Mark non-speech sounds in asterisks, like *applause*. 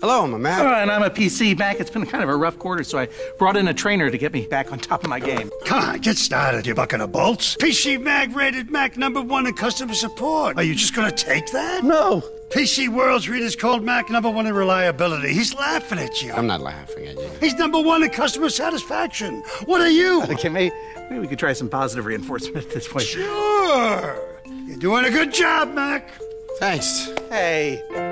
Hello, I'm a Mac. Oh, and I'm a PC Mac. It's been kind of a rough quarter, so I brought in a trainer to get me back on top of my game. Come on, get started, you bucket of bolts. PC Mag rated Mac number one in customer support. Are you just gonna take that? No. PC World's readers called Mac number one in reliability. He's laughing at you. I'm not laughing at you. He's number one in customer satisfaction. What are you? *laughs* Okay, maybe, maybe we could try some positive reinforcement at this point. Sure. You're doing a good job, Mac. Thanks. Hey.